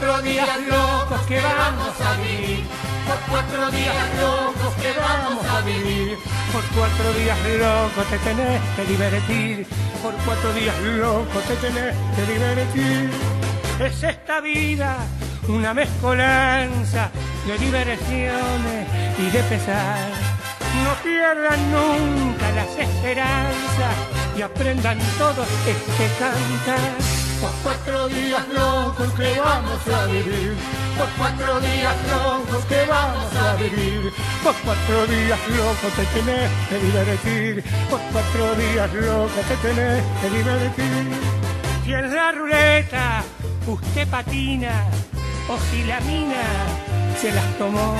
cuatro días locos que vamos a vivir. Por cuatro días locos que vamos a vivir. Por cuatro días locos te tenés que divertir. Por cuatro días locos te tenés que divertir. Es esta vida una mezcolanza de diversiones y de pesar. No pierdan nunca las esperanzas y aprendan todos este cantar. Por cuatro días locos que vamos a vivir. Por cuatro días locos que vamos a vivir. Por cuatro días locos te tenés que divertir. Por cuatro días locos te tenés que divertir. Si en la ruleta usted patina o si la mina se las tomó,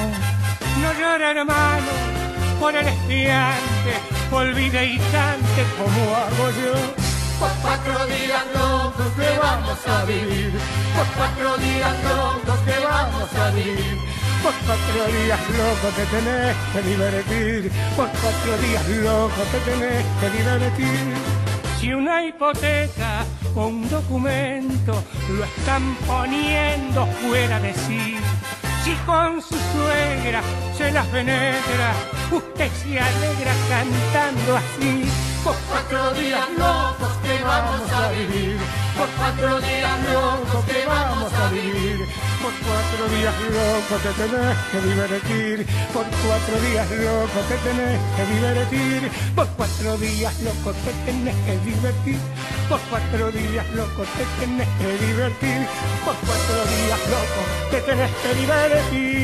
no llora hermano por el estudiante, olvide y cante como hago yo. Cuatro días locos que vamos a vivir. Por cuatro días locos que vamos a vivir. Por cuatro días locos te tenés que divertir. Por cuatro días locos te tenés que divertir. Si una hipoteca o un documento lo están poniendo fuera de sí. Si con su suegra se las penetra, usted se alegra cantando así. Por cuatro días locos que vamos a vivir. Por cuatro días locos que vamos a vivir. Por cuatro días locos te tenés que divertir. Por cuatro días locos te tenés que divertir. Por cuatro días locos te tenés que divertir. Por cuatro días locos te tenés que divertir. Por cuatro días locos te tenés que divertir.